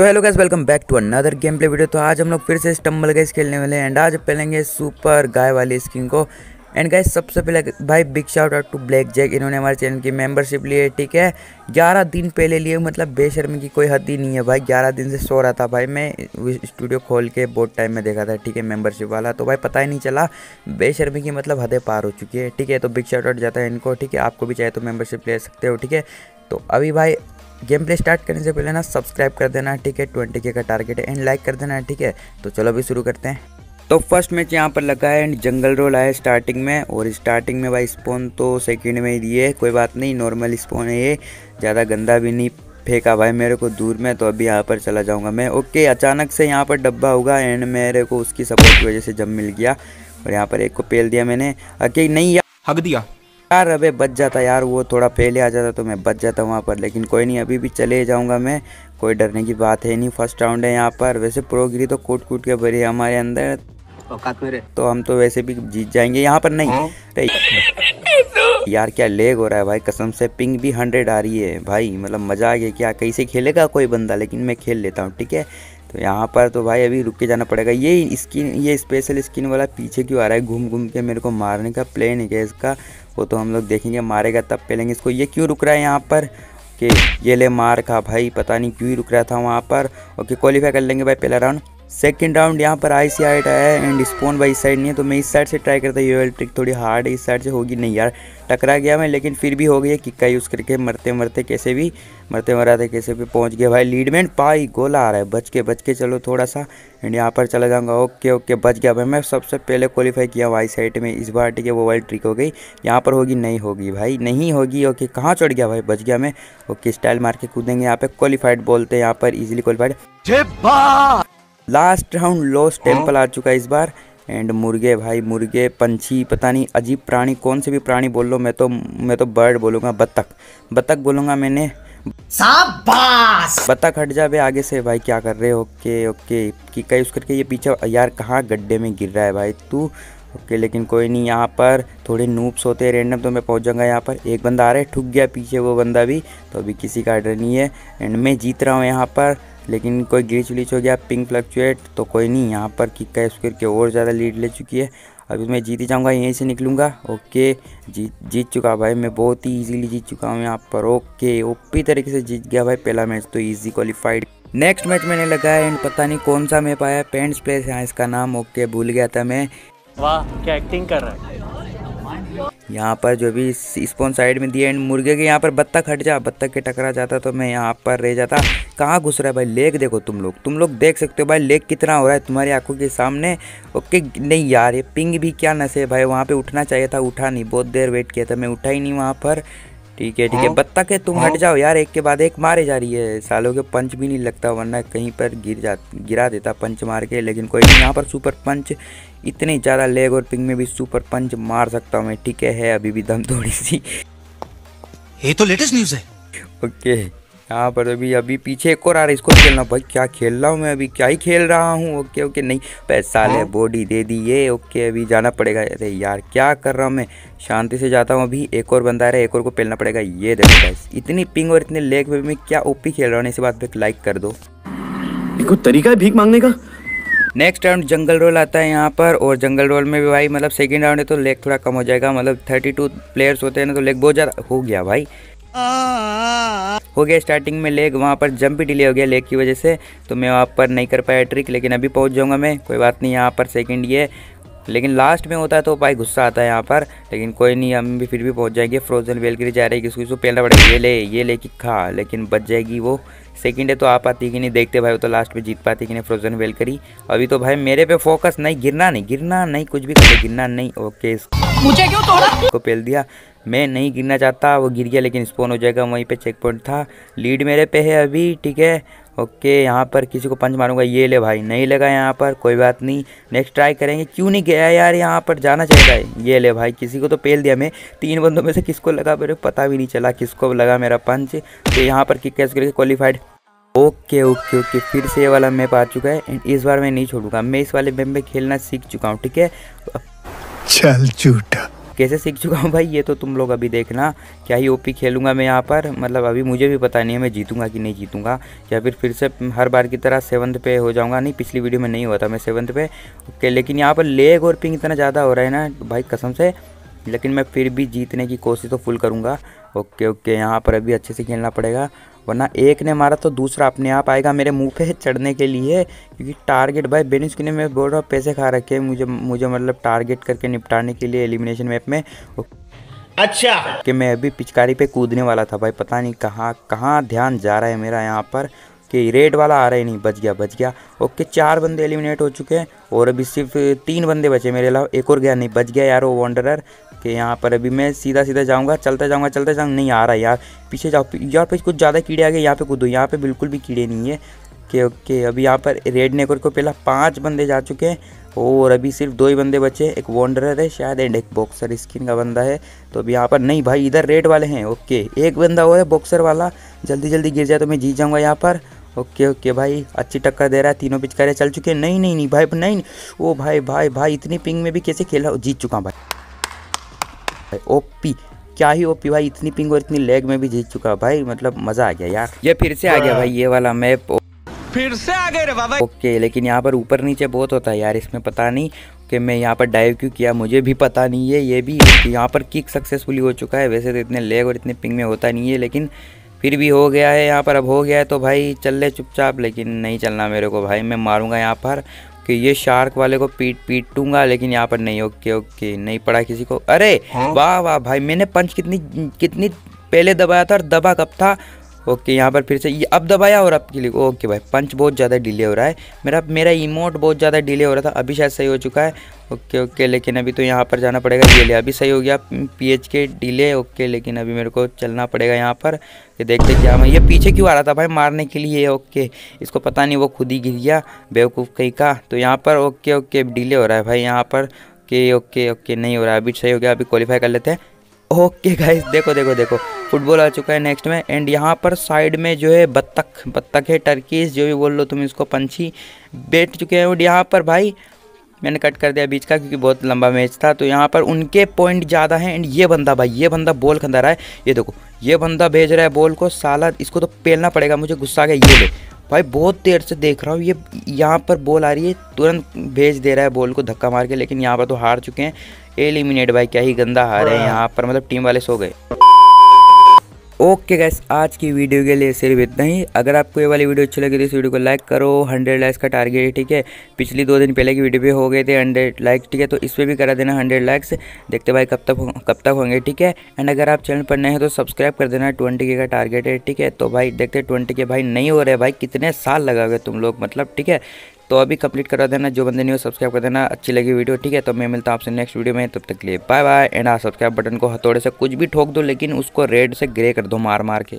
तो hello guys welcome back to another game play video तो आज हम लोग फिर से स्टम्बल गाइस खेलने वाले हैं। एंड आज पहलेंगे सुपर गाय वाली स्किन को। एंड गाइस सबसे पहले भाई big shout out to black jack इन्होंने हमारे चैनल की मेंबरशिप ली है, ठीक है? ग्यारह दिन पहले लिए मतलब बेशर्मी की कोई हद ही नहीं है भाई। ग्यारह दिन से सो रहा था भाई। मैं स्टूडियो खोल के बहुत टाइम में देखा था, ठीक है मेंबरशिप वाला। तो भाई, पता ही नहीं चला, बेशर्मी की मतलब हदें पार हो चुकी है, ठीक है? तो बिग शाउट आउट जाता है इनको, ठीक है? आपको भी चाहे तो मेम्बरशिप ले सकते हो, ठीक है? तो अभी भाई गेम प्ले स्टार्ट करने से पहले ना सब्सक्राइब कर देना, ठीक है? ट्वेंटी के का टारगेट है एंड लाइक कर देना, ठीक है? तो चलो अभी शुरू करते हैं। तो फ़र्स्ट मैच यहाँ पर लगा है एंड जंगल रोल आया स्टार्टिंग में, और स्टार्टिंग में भाई स्पोन तो सेकंड में ही दिए, कोई बात नहीं नॉर्मल स्पोन है ये। ज़्यादा गंदा भी नहीं फेंका भाई मेरे को, दूर में तो अभी यहाँ पर चला जाऊँगा मैं। ओके अचानक से यहाँ पर डब्बा होगा एंड मेरे को उसकी सपोर्ट की वजह से जब मिल गया, और यहाँ पर एक को पेल दिया मैंने। अके नहीं हक दिया। यार अबे बच जाता यार वो थोड़ा पहले आ जाता तो मैं बच जाता वहाँ पर लेकिन कोई नहीं अभी भी चले जाऊँगा मैं। कोई डरने की बात है नहीं फ़र्स्ट राउंड है यहाँ पर। वैसे प्रोगिरी तो कूट कूट के भरी है हमारे अंदर। तो हम तो वैसे भी जीत जाएँगे यहाँ पर नहीं। यार क्या लेग हो रहा है भाई? कसम से पिंग भी हंड्रेड आ रही है। भाई मतलब मज़ा आ गया क्या? कैसे खेलेगा कोई बंदा? लेकिन मैं खेल लेता हूँ ठीक है? तो यहाँ पर तो भाई अभी रुक के जाना पड़ेगा। ये स्किन, ये स्पेशल स्किन वाला पीछे क्यों आ रहा है घूम घूम के मेरे को मारने का प्लेन है इसका? वो तो हम लोग देखेंगे, मारेगा तब पेलेंगे इसको। ये क्यों रुक रहा है यहाँ पर? कि ये ले मार का भाई, पता नहीं क्यों ही रुक रहा था वहाँ पर। ओके क्वालिफाई कर लेंगे भाई पहला राउंड सेकंड राउंड यहाँ पर आई सी आइट है एंड स्पोन भाई इस साइड नहीं है तो मैं इस साइड से ट्राई करता हूँ ये ट्रिक थोड़ी हार्ड है, इस साइड से होगी नहीं यार। टकरा गया मैं, लेकिन फिर भी हो गई किक्का यूज़ करके मरते मरते कैसे भी, मरते मराते कैसे भी पहुँच गया भाई लीड में पाई गोला आ रहा है, बच के बच के चलो थोड़ा सा। एंड यहाँ पर चला जाऊँगा ओके ओके बच गया भाई। मैं सबसे पहले क्वालिफाई किया वाई साइड में, इस बार ठीक है वो वाली ट्रिक हो गई। यहाँ पर होगी, नहीं होगी भाई, नहीं होगी ओके कहाँ चढ़ गया भाई, बच गया मैं। ओके स्टाइल मार के कूदेंगे, यहाँ पे क्वालिफाइड बोलते हैं, यहाँ पर easily qualified last round lost temple आ चुका है इस बार। एंड मुर्गे भाई मुर्गे पंछी पता नहीं अजीब प्राणी कौन से भी प्राणी बोल लो मैं तो मैं तो बर्ड बोलूँगा बत्तख। बत्तख बोलूँगा मैंने। बत्तख हट जा बे आगे से भाई क्या कर रहे हो? ओके ओके कि कई उस करके ये पीछे यार कहाँ गड्ढे में गिर रहा है भाई तू? ओके लेकिन कोई नहीं यहाँ पर थोड़े नूप्स होते हैं रेंडम तो मैं पहुँच जाऊँगा यहाँ पर। एक बंदा आ रहा है ठुक गया पीछे वो बंदा भी तो अभी किसी का डर नहीं है। एंड मैं जीत रहा हूँ यहाँ पर। लेकिन कोई ग्लिच विलिच हो गया पिंक फ्लक्चुएट तो कोई नहीं, यहाँ पर किक स्कोर के और ज़्यादा लीड ले चुकी है। अभी मैं जीत ही जाऊँगा, यहीं से निकलूँगा। ओके जीत जीत चुका भाई, मैं बहुत ही इजीली जीत चुका हूँ यहाँ पर। ओके ओपी तरीके से जीत गया भाई, पहला मैच तो इजी क्वालिफाइड नेक्स्ट मैच मैंने लगाया एंड पता नहीं कौन सा मैं पाया पेंट्स प्लेस यहाँ इसका नाम ओके भूल गया था मैं। वाह, क्या एक्टिंग कर रहा है? यहाँ पर जो भी स्पोन साइड में दिए एंड मुर्गे के यहाँ पर बत्तख हट जा, बत्तख के टकरा जाता तो मैं यहाँ पर रह जाता। कहाँ घुस रहा है भाई? लेक देखो तुम लोग। तुम लोग देख सकते हो भाई लेक कितना हो रहा है तुम्हारी आँखों के सामने। ओके, नहीं यार, ये पिंग भी क्या नशे भाई? वहाँ पे उठना चाहिए था, उठा नहीं, बहुत देर वेट किया था, मैं उठा ही नहीं वहाँ पर। ठीक है ठीक है। बत्तख है तुम हट जाओ यार एक के बाद एक मारे जा रही है। सालों के पंच भी नहीं लगता वरना कहीं पर गिर जा गिरा देता पंच मार के। लेकिन कोई नहीं यहाँ पर सुपर पंच इतने ज़्यादा लेग और पिंग में भी सुपर पंच मार सकता हूँ मैं ठीक है? अभी भी दम थोड़ी सी। ये तो लेटेस्ट न्यूज़ है। ओके। यहाँ पर अभी अभी पीछे एक और आ रहा है इसको खेलना। भाई क्या खेल रहा हूँ मैं अभी? क्या ही खेल रहा हूँ? ओके ओके नहीं पैसा ले बॉडी दे दी ये ओके अभी जाना पड़ेगा। अरे यार क्या कर रहा हूँ मैं? शांति से जाता हूँ अभी एक और बंदा आ रहा है एक और को पेलना पड़ेगा। ये देखो गाइस इतनी पिंग और इतने लेग में क्या ओपी खेल रहा हूँ? इसी बात पे लाइक कर दो। तरीका है भीख मांगने का? नेक्स्ट राउंड जंगल रोल आता है यहाँ पर और जंगल रोल में भी भाई मतलब सेकंड राउंड है तो लेग थोड़ा कम हो जाएगा। मतलब थर्टी टू प्लेयर्स होते हैं ना तो लेग बहुत ज़्यादा हो गया भाई। हो गया स्टार्टिंग में लेग वहाँ पर जंप भी डिले हो गया लेग की वजह से तो मैं वहाँ पर नहीं कर पाया ट्रिक लेकिन अभी पहुँच जाऊँगा मैं, कोई बात नहीं, यहाँ पर सेकेंड ये। लेकिन लास्ट में होता है तो भाई गुस्सा आता है यहाँ पर, लेकिन कोई नहीं, हम भी फिर भी पहुँच जाएँगे। फ्रोजन वेल गिरी जा रही है, किसको पहनना पड़ेगा? ये ले ये ले कि खा, लेकिन बच जाएगी वो। सेकंड है तो आ पाती कि नहीं, देखते भाई, वो तो लास्ट में जीत पाती कि नहीं फ्रोजन वेल करी अभी तो भाई मेरे पे फोकस नहीं, गिरना नहीं गिरना नहीं, कुछ भी करे, गिरना नहीं ओके मुझे क्यों तोड़ा? को पेल दिया। मैं नहीं गिरना चाहता, वो गिर गया लेकिन स्पोन हो जाएगा, वहीं पे चेक पॉइंट था। लीड मेरे पे है अभी, ठीक है? ओके यहाँ पर किसी को पंच मारूँगा, ये ले भाई। नहीं लगा यहाँ पर, कोई बात नहीं। नेक्स्ट ट्राई करेंगे। क्यों नहीं गया यार यहाँ पर? जाना चाहिए ये ले भाई, किसी को तो पेल दिया मैं। तीन बंदों में से किसको लगा मेरे पता भी नहीं चला, किसको लगा मेरा पंच तो यहाँ पर किक करके क्वालिफाइड ओके ओके ओके फिर से ये वाला मैप आ चुका है। एंड इस बार मैं नहीं छोड़ूँगा। मैं इस वाले मैप में खेलना सीख चुका हूँ, ठीक है? चल झूठा। कैसे सीख चुका हूँ भाई, ये तो तुम लोग अभी देखना, क्या ही ओपी खेलूँगा मैं यहाँ पर। मतलब अभी मुझे भी पता नहीं है, मैं जीतूँगा कि नहीं जीतूँगा, या फिर फिर से हर बार की तरह सेवन्थ पे हो जाऊँगा। नहीं, पिछली वीडियो में नहीं हुआ था मैं सेवन्थ पे, ओके, लेकिन यहाँ पर लेग और पिंग इतना ज़्यादा हो रहा है ना भाई कसम से, लेकिन मैं फिर भी जीतने की कोशिश तो फुल करूँगा। ओके ओके, यहाँ पर अभी अच्छे से खेलना पड़ेगा। वरना एक ने मारा तो दूसरा अपने आप आएगा मेरे मुँह पे चढ़ने के लिए क्योंकि टारगेट भाई बेनिस के मैं बोल रहा हूँ पैसे खा रखे हैं मुझे मुझे मतलब टारगेट करके निपटाने के लिए एलिमिनेशन मैप में। अच्छा। कि मैं अभी पिचकारी पे कूदने वाला था भाई पता नहीं कहाँ कहाँ ध्यान जा रहा है मेरा यहाँ पर कि रेड वाला आ रहा ही नहीं बच गया बच गया। ओके चार बंदे एलिमिनेट हो चुके हैं और अभी सिर्फ़ तीन बंदे बचे मेरे अलावा एक और गया नहीं बच गया यार वो वॉन्डरर कि यहाँ पर अभी मैं सीधा सीधा जाऊँगा चलता जाऊँगा चलता जाऊँगा नहीं आ रहा यार। पीछे जाओ यार पे कुछ ज़्यादा कीड़े आ गए यहाँ पे कूदो। यहाँ पे बिल्कुल भी कीड़े नहीं है। ओके ओके अभी यहाँ पर रेड नेकर को पहला पाँच बंदे जा चुके हैं और अभी सिर्फ़ दो ही बंदे बचे एक वॉन्डरर है शायद एंड एक बॉक्सर स्किन का बंदा है। तो अभी यहाँ पर नहीं भाई इधर रेड वाले हैं। ओके एक बंदा वो है बॉक्सर वाला। जल्दी जल्दी गिर जाए तो मैं जीत जाऊँगा यहाँ पर। ओके ओके भाई अच्छी टक्कर दे रहा है तीनों पिचकारे चल चुके हैं। नहीं नहीं नहीं भाई नहीं, ओ भाई भाई भाई इतनी पिंग में भी कैसे खेला जीत चुका भाई। ओपी। क्या ही ओपी भाई इतनी पिंग और इतनी लेग में भी जीत चुका भाई मतलब मज़ा आ गया यार। ये फिर से आ गया भाई ये वाला मैप फिर से आ गए रे बाबा। ओके लेकिन यहाँ पर ऊपर नीचे बहुत होता है यार इसमें पता नहीं कि मैं यहाँ पर डाइव क्यों किया मुझे भी पता नहीं है ये भी यहाँ पर किक सक्सेसफुली हो चुका है वैसे तो इतने लेग और इतने पिंग में होता नहीं है लेकिन फिर भी हो गया है यहाँ पर अब हो गया है तो भाई चल ले चुपचाप लेकिन नहीं चलना मेरे को भाई मैं मारूँगा यहाँ पर। कि ये शार्क वाले को पीट पीटूँगा लेकिन यहाँ पर नहीं ओके ओके नहीं पड़ा किसी को। अरे वाह वाह भाई मैंने पंच कितनी कितनी पहले दबाया था और दबा कब था? ओके, यहाँ पर फिर से ये अब दबाया और अब के लिए ओके भाई पंच बहुत ज़्यादा डिले हो रहा है। मेरा मेरा इमोट बहुत ज़्यादा डिले हो रहा था, अभी शायद सही हो चुका है। ओके ओके, लेकिन अभी तो यहाँ पर जाना पड़ेगा। ये ले, अभी सही हो गया। पीएच के डिले ओके, लेकिन अभी मेरे को चलना पड़ेगा यहाँ पर। कि देखते क्या मैं ये पीछे क्यों आ रहा था भाई मारने के लिए? ओके, इसको पता नहीं, वो खुद ही गिर गया बेवकूफ़ कहीं का। तो यहाँ पर, ओके ओके डिले हो रहा है भाई यहाँ पर। कि ओके ओके, नहीं हो रहा है अभी सही हो गया, अभी क्वालिफाई कर लेते हैं। ओके गाइस देखो देखो देखो। फुटबॉल आ चुका है नेक्स्ट में। एंड यहाँ पर साइड में जो है बत्तख बत्तख है टर्कीज जो भी बोल लो तुम इसको, पंछी बैठ चुके हैं। और यहाँ पर भाई, मैंने कट कर दिया बीच का क्योंकि बहुत लंबा मैच था। तो यहाँ पर उनके पॉइंट ज़्यादा हैं। एंड ये बंदा भाई, ये बंदा बॉल खंदा रहा है। ये देखो, ये बंदा भेज रहा है बॉल को। साला, इसको तो पेलना पड़ेगा, मुझे गुस्सा आ गया। ये ले। भाई बहुत देर से देख रहा हूँ ये यहाँ पर बॉल आ रही है तुरंत भेज दे रहा है बॉल को धक्का मार के लेकिन यहाँ पर तो हार चुके हैं। एलिमिनेट भाई क्या ही गंदा हार है यहाँ पर मतलब टीम वाले सो गए। ओके गैस आज की वीडियो के लिए सिर्फ़ इतना ही। अगर आपको ये वाली वीडियो अच्छी लगी तो इस वीडियो को लाइक करो, हंड्रेड लाइक्स का टारगेट है, ठीक है? पिछली दो दिन पहले की वीडियो पे हो गए थे हंड्रेड लाइक्स, ठीक है? तो इस पर भी करा देना हंड्रेड लाइक्स। देखते भाई कब तक कब तक होंगे, ठीक है? एंड अगर आप चैनल पर नए हैं तो सब्सक्राइब कर देना, ट्वेंटी के का टारगेट है, ठीक है? तो भाई देखते ट्वेंटी के भाई नहीं हो रहे भाई, कितने साल लगाओगे तुम लोग मतलब ठीक है? तो अभी कंप्लीट करा देना, जो बंदे नहीं हो सब्सक्राइब कर देना, अच्छी लगी वीडियो ठीक है? तो मैं मिलता हूँ आपसे नेक्स्ट वीडियो में, तब तक लिए bye bye and subscribe button को हथौड़े से कुछ भी ठोक दो, लेकिन उसको रेड से ग्रे कर दो मार मार के।